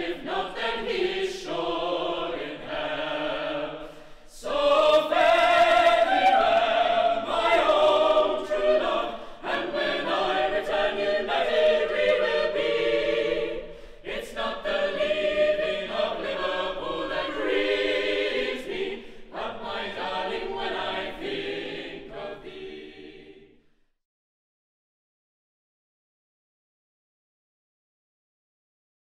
give not than he